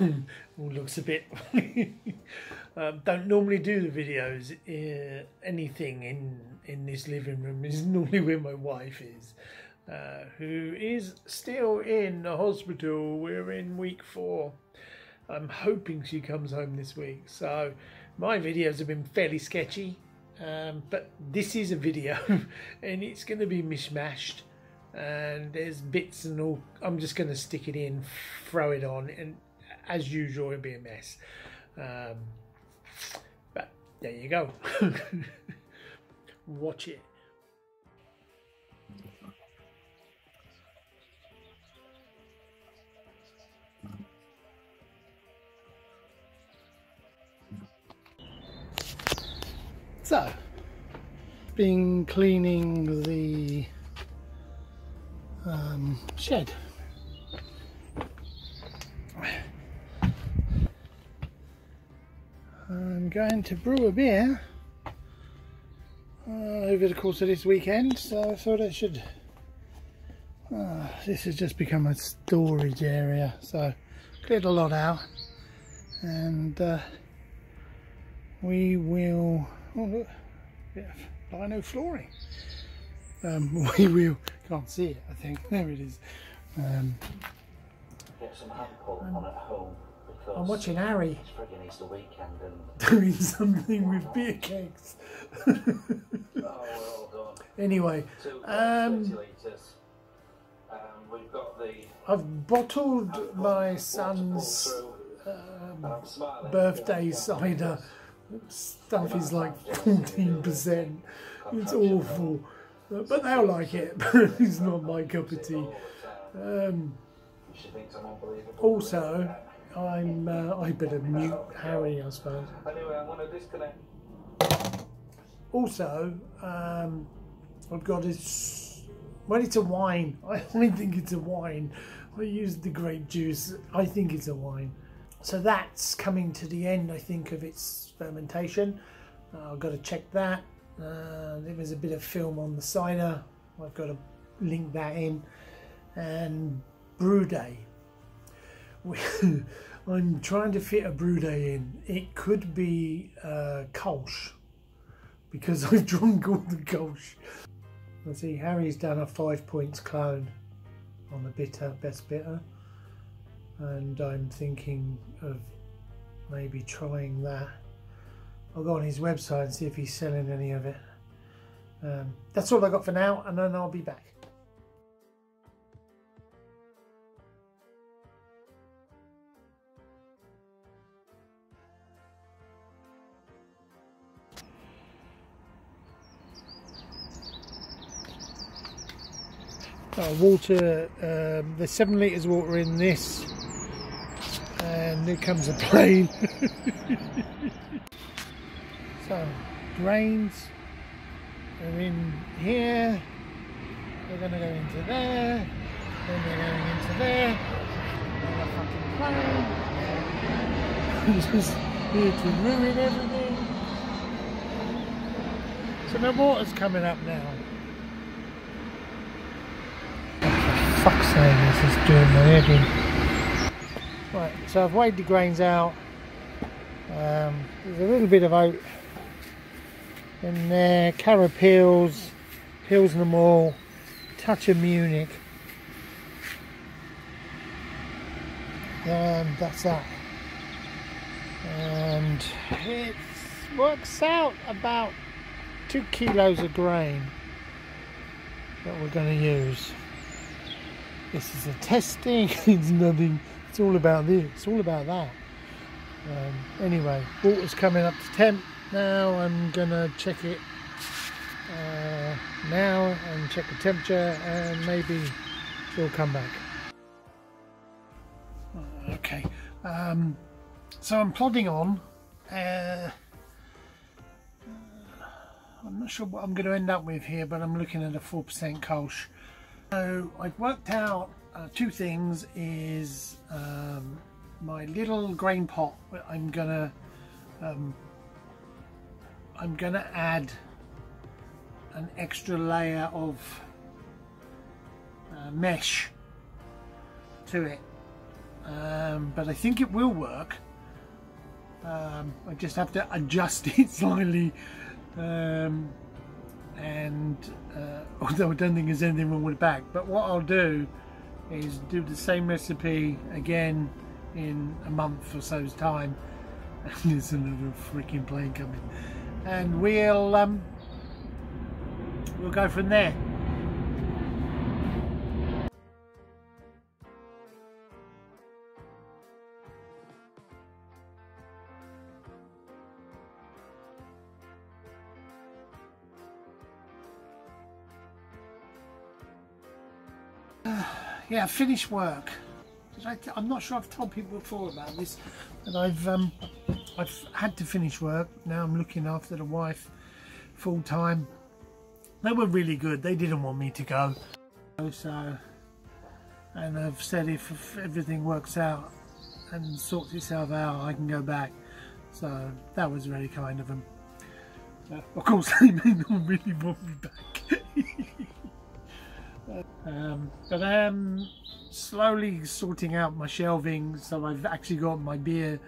all looks a bit. um, don't normally do the videos. Uh, anything in in this living room is normally where my wife is, uh, who is still in the hospital. We're in week four. I'm hoping she comes home this week. So my videos have been fairly sketchy, um, but this is a video, and it's going to be mishmashed and there's bits and all. I'm just going to stick it in, throw it on, and as usual, it'll be a mess. Um, but there you go. Watch it. So, been cleaning the um, shed. Going to brew a beer uh, over the course of this weekend, so I thought I should. Uh, this has just become a storage area, so cleared a lot out, and uh, we will. Oh, look, bit of lino flooring. Um, we will can't see it, I think. There it is. Um, Get some pull on at home I'm watching Harry it's friggin' Easter weekend and doing something with beer cakes. oh, anyway, Um, Um, we've got the I've bottled my son's um, birthday cider. Stuff is like 14%. It's awful. But they'll like it. But it's not my cup of tea. all the time. Um, She thinks I'm unbelievable. also, I'm. Uh, I better mute Harry, I suppose. Anyway, I'm going to disconnect. Also, um, I've got this. Well, it's a wine. I only think it's a wine. I used the grape juice. I think it's a wine. So that's coming to the end, I think, of its fermentation. Uh, I've got to check that. Uh, there was a bit of film on the cider. I've got to link that in. And brew day. I'm trying to fit a brew day in. It could be uh, Kolsch because I've drunk all the Kolsch. Let's see, Harry's done a five points clone on the bitter, best bitter, and I'm thinking of maybe trying that. I'll go on his website and see if he's selling any of it. Um, that's all I got for now, and then I'll be back. Uh, water, um, there's seven litres of water in this, and here comes a plane. so, grains are in here, they're going to go into there, then they're going into there, and fucking plane. Just here to ruin everything. So the water's coming up now. Fuck's this is doing my head in. Right, so I've weighed the grains out. Um, there's a little bit of oat in there, Cara Pils, Pilsner Malt, touch of Munich. And that's that. And it works out about two kilos of grain that we're going to use. This is a testing. it's nothing. It's all about this. It's all about that. Um, anyway, water's coming up to temp now. I'm gonna check it uh, now and check the temperature, and maybe we'll come back. Okay. Um, so I'm plodding on. Uh, I'm not sure what I'm going to end up with here, but I'm looking at a 4% Kolsch. So I've worked out uh, two things is um, my little grain pot I'm gonna um, I'm gonna add an extra layer of uh, mesh to it um, but I think it will work. Um, I just have to adjust it slightly. And uh, although I don't think there's anything wrong with the back, but what I'll do is do the same recipe again in a month or so's time. And there's another freaking plane coming, and we'll um, we'll go from there. Yeah, finished work. I, am not sure I've told people before about this, but I've um, I've had to finish work. Now I'm looking after the wife full time. They were really good. They didn't want me to go, so and I've said if, everything works out and sorts itself out, I can go back. So that was very kind of them. Of course, they may not really want me back. Um, but I am slowly sorting out my shelving, so I've actually got my beer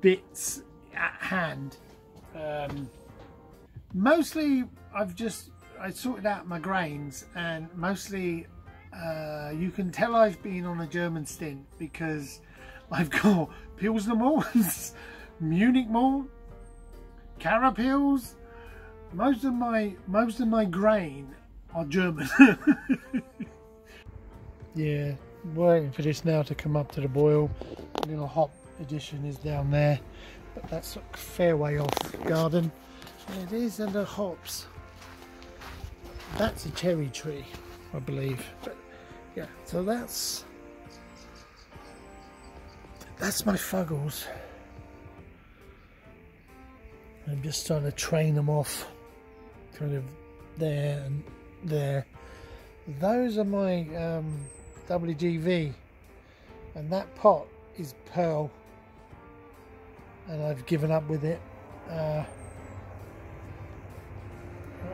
bits at hand. Um, mostly, I've just I sorted out my grains, and mostly uh, you can tell I've been on a German stint because I've got Pilsner malts, Munich malt, Cara Pils. Most of my most of my grain are German. yeah, waiting for this now to come up to the boil. A little hop addition is down there, but that's a fair way off garden. It is under hops. That's a cherry tree, I believe. But yeah, so that's that's my fuggles. I'm just trying to train them off, kind of there and there. Those are my um, WGV, and that pot is pearl, and I've given up with it. Uh,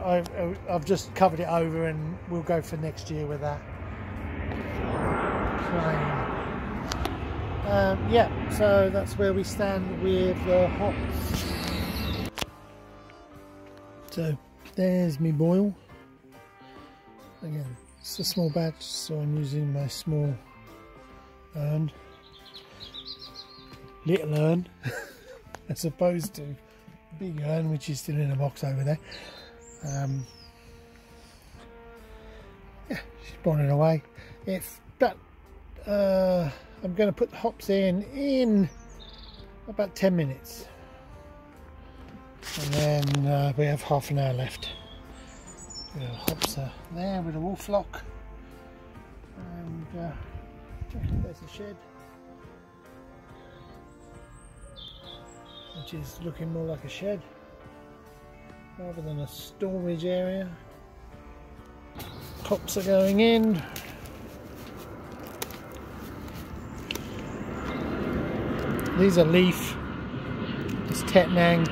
I've, I've just covered it over, and we'll go for next year with that. Um, yeah, so that's where we stand with the hops. So there's me boil again it's a small batch so I'm using my small urn. Little urn as opposed to big urn which is still in a box over there. Um, yeah she's boiling away. If that uh, I'm going to put the hops in in about 10 minutes. And then uh, we have half an hour left Hops are there with a Whirlfloc. And uh, there's the shed. Which is looking more like a shed rather than a storage area. Hops are going in. These are leaf. It's Tettnang.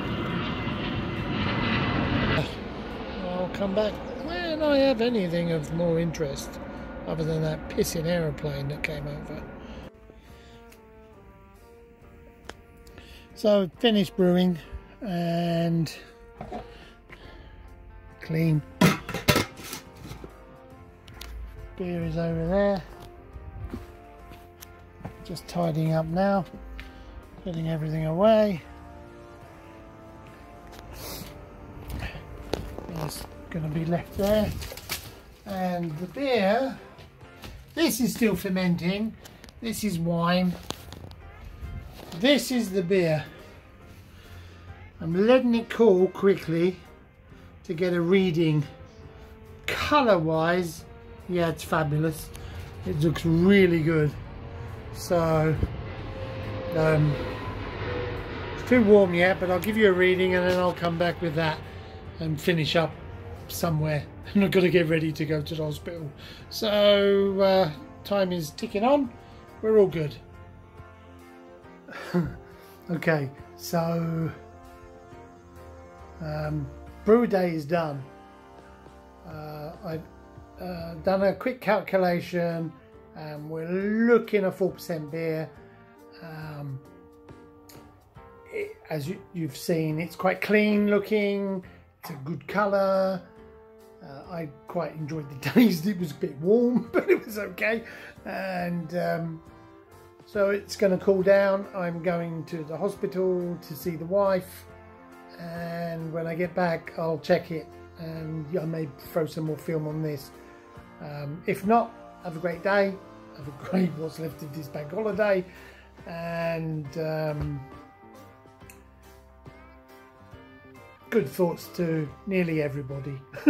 I'll come back when I have anything of more interest other than that pissing aeroplane that came over. So finished brewing and clean. Beer is over there. Just tidying up now, putting everything away. Going to be left there. And the beer, this is still fermenting. This is wine. This is the beer. I'm letting it cool quickly to get a reading. Colour wise, yeah, it's fabulous. It looks really good. So, um, it's too warm yet, but I'll give you a reading and then I'll come back with that and finish up somewhere and I've got to get ready to go to the hospital. So uh, time is ticking on. We're all good. okay, so um, brew day is done. Uh, I've uh, done a quick calculation and we're looking at 4% beer Um, it, as you, you've seen, it's quite clean looking. It's a good colour. Uh, I quite enjoyed the taste. It was a bit warm, but it was okay. And um, so it's going to cool down. I'm going to the hospital to see the wife. And when I get back, I'll check it and I may throw some more film on this. Um, if not, have a great day. Have a great what's left of this bank holiday. And um, good thoughts to nearly everybody.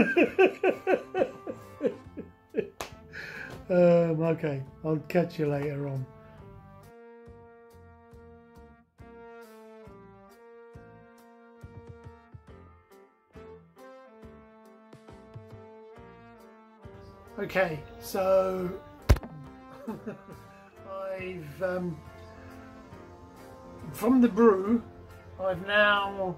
um, okay, I'll catch you later on. Okay, so I've um, from the brew, I've now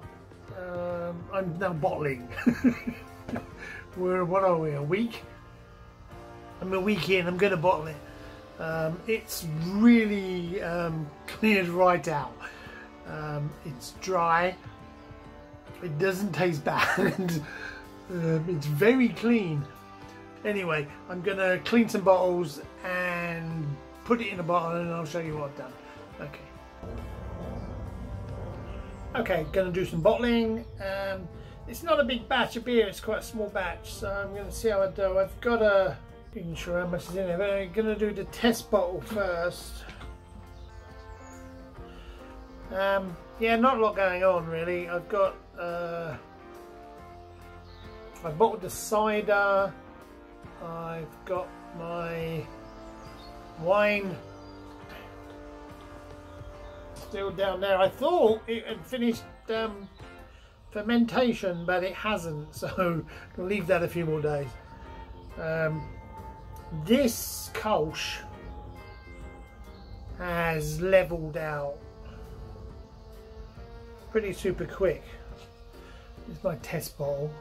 um, I'm now bottling. We're what are we? A week? I'm a week in. I'm going to bottle it. Um, it's really um, cleared right out. Um, it's dry. It doesn't taste bad. Um, it's very clean. Anyway, I'm going to clean some bottles and put it in a bottle and I'll show you what I've done. Okay. Okay, to do some bottling. Um, it's not a big batch of beer, it's quite a small batch, so I'm to see how I do. I've got a, I'm sure how much is in there, but I'm to do the test bottle first. Um, yeah, not a lot going on really. I've got, uh, I bottled the cider, I've got my wine still down there. I thought it had finished um, fermentation, but it hasn't, so I'll leave that a few more days. Um, this Kolsch has leveled out pretty super quick. Is my test bottle.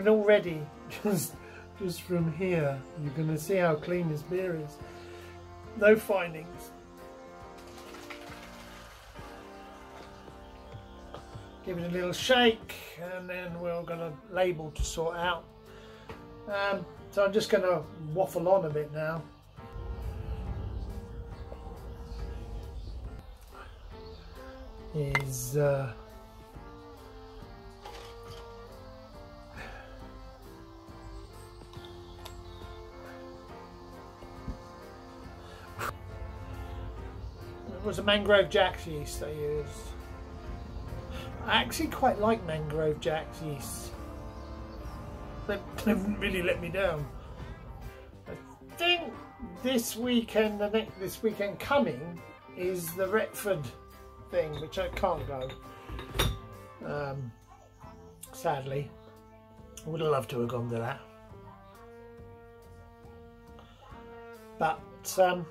Mean already just just from here you're going to see how clean this beer is. No finings. Give it a little shake and then we're going to label to sort out. Um, so I'm just going to waffle on a bit now. Is uh, It was a mangrove jack's yeast I used. I actually quite like mangrove jack's yeast. They haven't really let me down. I think this weekend, the next this weekend coming, is the Retford thing, which I can't go. Um, sadly, I would have loved to have gone to that, but um,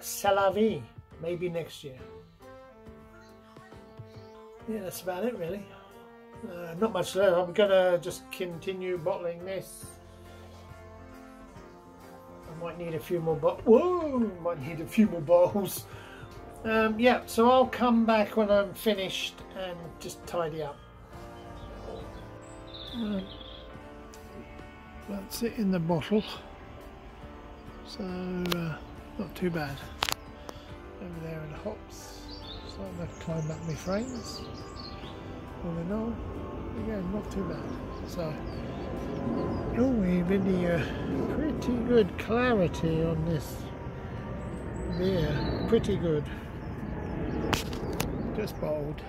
c'est la vie maybe next year. Yeah, that's about it really. Uh, not much left. I'm gonna just continue bottling this. I might need a few more bottles. Whoa! Might need a few more bottles. Um, yeah, so I'll come back when I'm finished and just tidy up. Right. That's it in the bottle. So, uh, not too bad over there the hops. Starting to climb up my frames. All in all, again, not too bad. So, oh, we've really uh, pretty good clarity on this beer. Pretty good. Just bold.